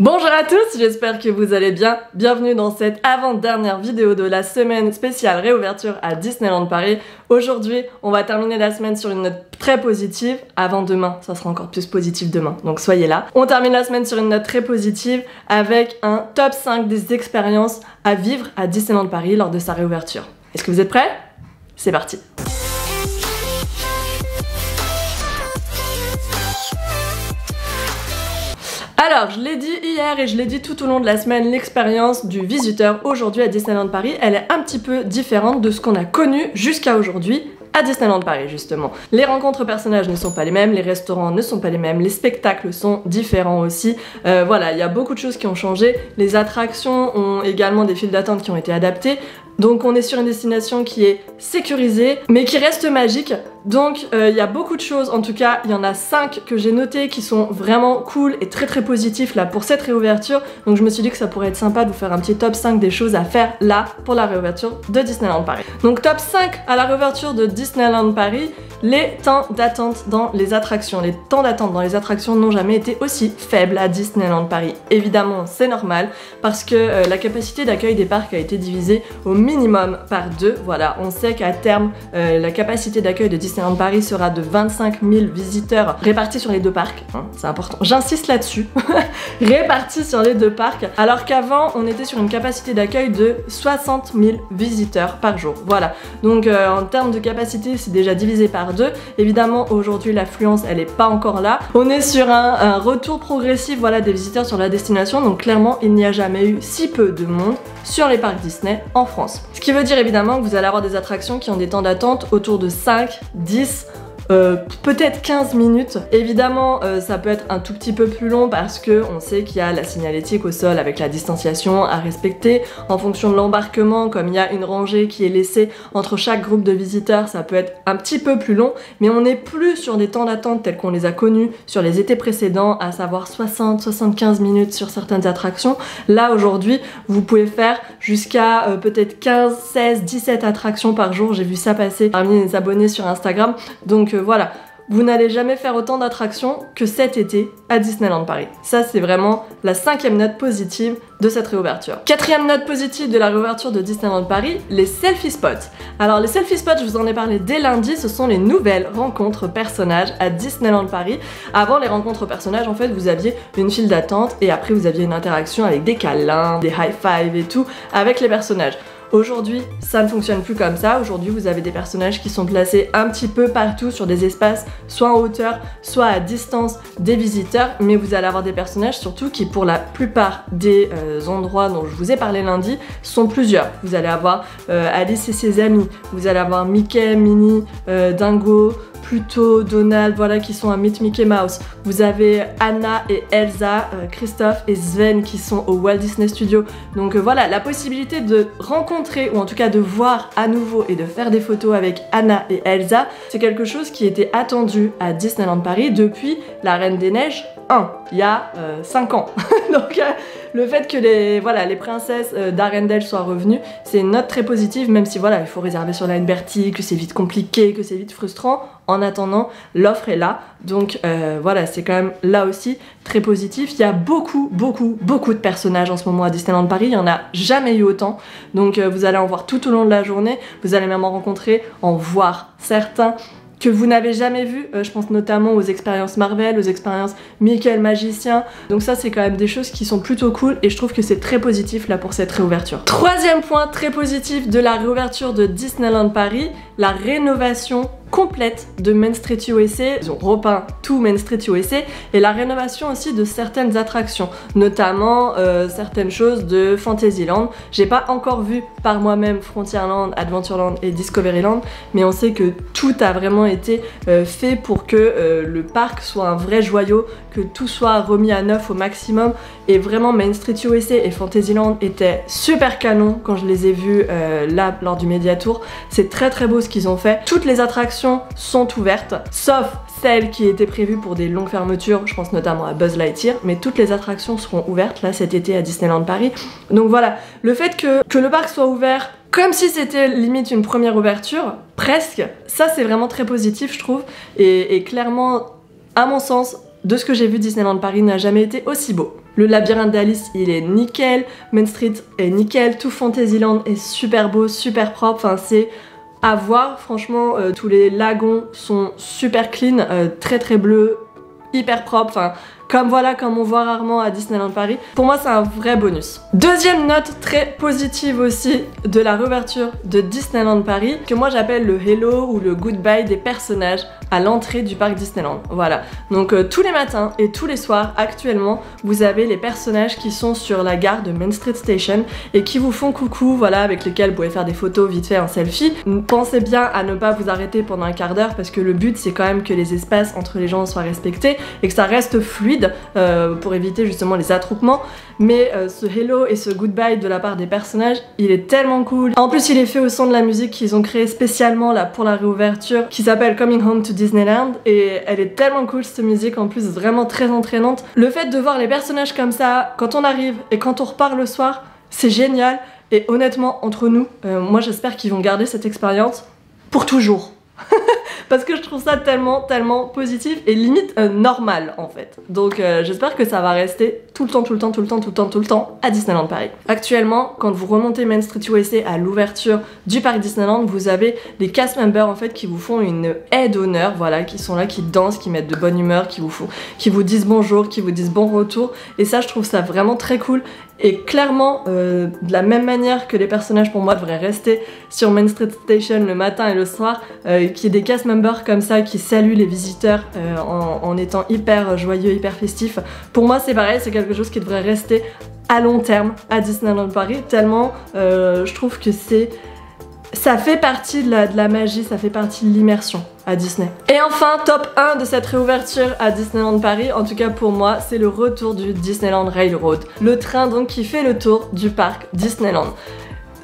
Bonjour à tous, j'espère que vous allez bien. Bienvenue dans cette avant-dernière vidéo de la semaine spéciale réouverture à Disneyland Paris. Aujourd'hui, on va terminer la semaine sur une note très positive. Avant demain, ça sera encore plus positif demain, donc soyez là. On termine la semaine sur une note très positive avec un top 5 des expériences à vivre à Disneyland Paris lors de sa réouverture. Est-ce que vous êtes prêts? C'est parti Alors, je l'ai dit hier et je l'ai dit tout au long de la semaine, l'expérience du visiteur aujourd'hui à Disneyland Paris, elle est un petit peu différente de ce qu'on a connu jusqu'à aujourd'hui à Disneyland Paris justement. Les rencontres personnages ne sont pas les mêmes, les restaurants ne sont pas les mêmes, les spectacles sont différents aussi. Euh, voilà, il y a beaucoup de choses qui ont changé. Les attractions ont également des files d'attente qui ont été adaptées. Donc on est sur une destination qui est sécurisée, mais qui reste magique. Donc euh, il y a beaucoup de choses, en tout cas il y en a 5 que j'ai notées qui sont vraiment cool et très très positifs là pour cette réouverture. Donc je me suis dit que ça pourrait être sympa de vous faire un petit top 5 des choses à faire là pour la réouverture de Disneyland Paris. Donc top 5 à la réouverture de Disneyland Paris, les temps d'attente dans les attractions. Les temps d'attente dans les attractions n'ont jamais été aussi faibles à Disneyland Paris. Évidemment, c'est normal parce que euh, la capacité d'accueil des parcs a été divisée au minimum par deux. Voilà, on sait qu'à terme, euh, la capacité d'accueil de Disneyland Paris sera de 25 000 visiteurs répartis sur les deux parcs. Hein, c'est important. J'insiste là-dessus. répartis sur les deux parcs. Alors qu'avant, on était sur une capacité d'accueil de 60 000 visiteurs par jour. Voilà. Donc euh, en termes de capacité, c'est déjà divisé par deux. Évidemment, aujourd'hui, l'affluence, elle est pas encore là. On est sur un, retour progressif voilà, des visiteurs sur la destination, donc clairement, il n'y a jamais eu si peu de monde sur les parcs Disney en France. Ce qui veut dire évidemment que vous allez avoir des attractions qui ont des temps d'attente autour de 5, 10, euh, peut-être 15 minutes. Évidemment, euh, ça peut être un tout petit peu plus long parce que on sait qu'il y a la signalétique au sol avec la distanciation à respecter. En fonction de l'embarquement, comme il y a une rangée qui est laissée entre chaque groupe de visiteurs, ça peut être un petit peu plus long, mais on n'est plus sur des temps d'attente tels qu'on les a connus sur les étés précédents, à savoir 60-75 minutes sur certaines attractions. Là, aujourd'hui, vous pouvez faire jusqu'à euh, peut-être 15, 16, 17 attractions par jour. J'ai vu ça passer parmi les abonnés sur Instagram. Donc voilà, vous n'allez jamais faire autant d'attractions que cet été à Disneyland Paris. Ça, c'est vraiment la cinquième note positive de cette réouverture. Quatrième note positive de la réouverture de Disneyland Paris, les selfie spots. Alors les selfie spots, je vous en ai parlé dès lundi, ce sont les nouvelles rencontres personnages à Disneyland Paris. Avant les rencontres personnages, en fait, vous aviez une file d'attente et après vous aviez une interaction avec des câlins, des high five et tout avec les personnages. Aujourd'hui, ça ne fonctionne plus comme ça. Aujourd'hui, vous avez des personnages qui sont placés un petit peu partout sur des espaces, soit en hauteur, soit à distance des visiteurs. Mais vous allez avoir des personnages surtout qui, pour la plupart des euh, endroits dont je vous ai parlé lundi, sont plusieurs. Vous allez avoir euh, Alice et ses amis, vous allez avoir Mickey, Minnie, euh, Dingo, plutôt Donald, voilà, qui sont à Meet Mickey Mouse. Vous avez Anna et Elsa, euh, Christophe et Sven qui sont au Walt Disney Studio. Donc euh, voilà, la possibilité de rencontrer ou en tout cas de voir à nouveau et de faire des photos avec Anna et Elsa, c'est quelque chose qui était attendu à Disneyland Paris depuis La Reine des Neiges 1, il y a 5 euh, ans. Donc le fait que les, voilà, les princesses euh, d'Arendelle soient revenues, c'est une note très positive, même si voilà, il faut réserver sur la Bertie, que c'est vite compliqué, que c'est vite frustrant. En attendant, l'offre est là. Donc euh, voilà, c'est quand même là aussi très positif. Il y a beaucoup, beaucoup, beaucoup de personnages en ce moment à Disneyland Paris. Il n'y en a jamais eu autant. Donc euh, vous allez en voir tout au long de la journée. Vous allez même en rencontrer, en voir certains que vous n'avez jamais vu. Euh, je pense notamment aux expériences Marvel, aux expériences Michael Magicien. Donc ça, c'est quand même des choses qui sont plutôt cool et je trouve que c'est très positif là pour cette réouverture. Troisième point très positif de la réouverture de Disneyland Paris, la rénovation complète de Main Street USA. Ils ont repeint tout Main Street USA et la rénovation aussi de certaines attractions, notamment euh, certaines choses de Fantasyland. J'ai pas encore vu par moi-même Frontierland, Adventureland et Discoveryland, mais on sait que tout a vraiment été euh, fait pour que euh, le parc soit un vrai joyau, que tout soit remis à neuf au maximum. Et vraiment Main Street USA et Fantasyland étaient super canons quand je les ai vus là lors du Media Tour. C'est très très beau ce qu'ils ont fait. Toutes les attractions sont ouvertes, sauf celles qui étaient prévues pour des longues fermetures, je pense notamment à Buzz Lightyear, mais toutes les attractions seront ouvertes là cet été à Disneyland Paris. Donc voilà, le fait que, le parc soit ouvert comme si c'était limite une première ouverture, presque, ça c'est vraiment très positif je trouve, et, et clairement, à mon sens, de ce que j'ai vu Disneyland Paris n'a jamais été aussi beau. Le labyrinthe d'Alice, il est nickel. Main Street est nickel. Tout Fantasyland est super beau, super propre. Enfin, c'est à voir. Franchement, euh, tous les lagons sont super clean, euh, très très bleus, hyper propres. Enfin, comme voilà, comme on voit rarement à Disneyland Paris. Pour moi, c'est un vrai bonus. Deuxième note très positive aussi de la réouverture de Disneyland Paris, que moi j'appelle le hello ou le goodbye des personnages à l'entrée du parc Disneyland. Voilà. Donc euh, tous les matins et tous les soirs, actuellement, vous avez les personnages qui sont sur la gare de Main Street Station et qui vous font coucou, voilà, avec lesquels vous pouvez faire des photos vite fait en selfie. Pensez bien à ne pas vous arrêter pendant un quart d'heure parce que le but c'est quand même que les espaces entre les gens soient respectés et que ça reste fluide euh, pour éviter justement les attroupements. Mais euh, ce hello et ce goodbye de la part des personnages, il est tellement cool. En plus, il est fait au son de la musique qu'ils ont créé spécialement là pour la réouverture qui s'appelle Coming Home to Disneyland et elle est tellement cool cette musique en plus vraiment très entraînante. Le fait de voir les personnages comme ça quand on arrive et quand on repart le soir, c'est génial et honnêtement entre nous, euh, moi j'espère qu'ils vont garder cette expérience pour toujours. parce que je trouve ça tellement, tellement positif et limite euh, normal en fait. Donc euh, j'espère que ça va rester tout le temps, tout le temps, tout le temps, tout le temps, tout le temps à Disneyland Paris. Actuellement, quand vous remontez Main Street USA à l'ouverture du parc Disneyland, vous avez les cast members en fait qui vous font une aide d'honneur, voilà, qui sont là, qui dansent, qui mettent de bonne humeur, qui vous font, qui vous disent bonjour, qui vous disent bon retour. Et ça, je trouve ça vraiment très cool et clairement, euh, de la même manière que les personnages pour moi devraient rester sur Main Street Station le matin et le soir, y ait des cast members comme ça qui saluent les visiteurs euh, en, étant hyper joyeux, hyper festifs. Pour moi c'est pareil, c'est quelque chose qui devrait rester à long terme à Disneyland Paris, tellement je trouve que c'est ça fait partie de la, magie, ça fait partie de l'immersion à Disney. Et enfin, top 1 de cette réouverture à Disneyland Paris, en tout cas pour moi, c'est le retour du Disneyland Railroad. Le train donc qui fait le tour du parc Disneyland.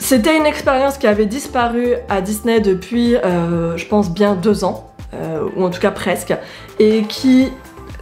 C'était une expérience qui avait disparu à Disney depuis, euh, je pense, bien deux ans, euh, ou en tout cas presque, et qui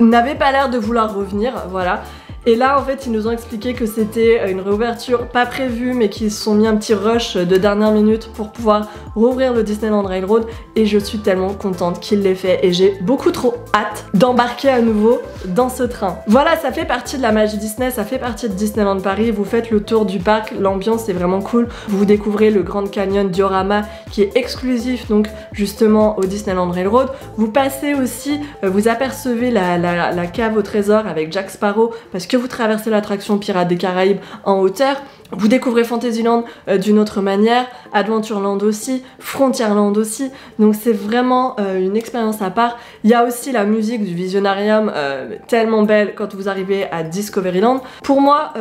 n'avait pas l'air de vouloir revenir, voilà. Et là, en fait, ils nous ont expliqué que c'était euh, une réouverture pas prévue, mais qu'ils se sont mis un petit rush de dernière minute pour pouvoir rouvrir le Disneyland Railroad. Et je suis tellement contente qu'il l'ait fait. Et j'ai beaucoup trop hâte d'embarquer à nouveau dans ce train. Voilà, ça fait partie de la magie Disney, ça fait partie de Disneyland Paris. Vous faites le tour du parc, l'ambiance est vraiment cool. Vous découvrez le Grand Canyon Diorama qui est exclusif, donc justement au Disneyland Railroad. Vous passez aussi, euh, vous apercevez la, la cave au trésor avec Jack Sparrow parce que que vous traversez l'attraction Pirates des Caraïbes en hauteur, vous découvrez Fantasyland euh, d'une autre manière, Adventureland aussi, Frontierland aussi, donc c'est vraiment euh, une expérience à part. Il y a aussi la musique du Visionarium, euh, tellement belle quand vous arrivez à Discoveryland. Pour moi,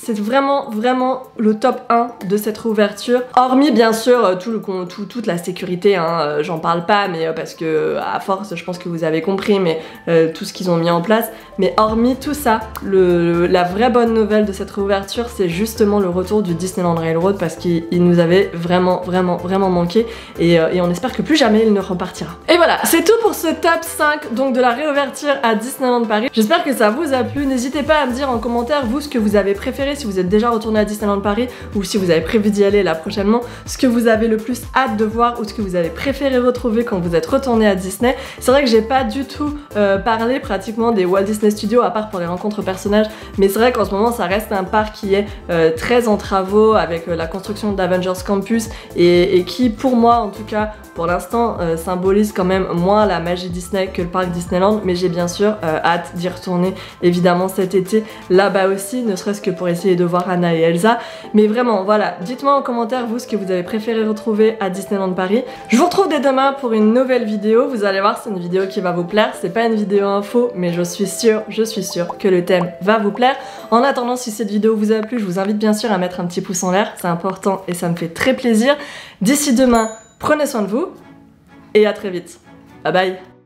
c'est vraiment vraiment le top 1 de cette réouverture. Hormis bien sûr euh, tout le, tout, toute la sécurité, hein, euh, j'en parle pas, mais euh, parce que à force je pense que vous avez compris, mais tout ce qu'ils ont mis en place. Mais hormis tout ça, la vraie bonne nouvelle de cette réouverture, c'est justement le retour du Disneyland Railroad parce qu'il nous avait vraiment vraiment vraiment manqué et, et, on espère que plus jamais il ne repartira. Et voilà, c'est tout pour ce top 5 donc de la réouverture à Disneyland Paris. J'espère que ça vous a plu. N'hésitez pas à me dire en commentaire vous ce que vous avez préféré si vous êtes déjà retourné à Disneyland Paris ou si vous avez prévu d'y aller là prochainement, ce que vous avez le plus hâte de voir ou ce que vous avez préféré retrouver quand vous êtes retourné à Disney. C'est vrai que j'ai pas du tout euh, parlé pratiquement des Walt Disney Studios à part pour les rencontres personnages, mais c'est vrai qu'en ce moment ça reste un parc qui est euh, très en travaux avec euh, la construction d'Avengers Campus et, qui pour moi en tout cas pour l'instant symbolise quand même moins la magie Disney que le parc Disneyland, mais j'ai bien sûr hâte d'y retourner évidemment cet été là-bas aussi, ne serait-ce que pour essayer de voir Anna et Elsa. Mais vraiment, voilà, dites-moi en commentaire vous ce que vous avez préféré retrouver à Disneyland Paris. Je vous retrouve dès demain pour une nouvelle vidéo. Vous allez voir, c'est une vidéo qui va vous plaire. C'est pas une vidéo info, mais je suis sûre, je suis sûre que le thème va vous plaire. En attendant, si cette vidéo vous a plu, je vous invite bien sûr à mettre un petit pouce en l'air. C'est important et ça me fait très plaisir. D'ici demain, prenez soin de vous et à très vite. Bye bye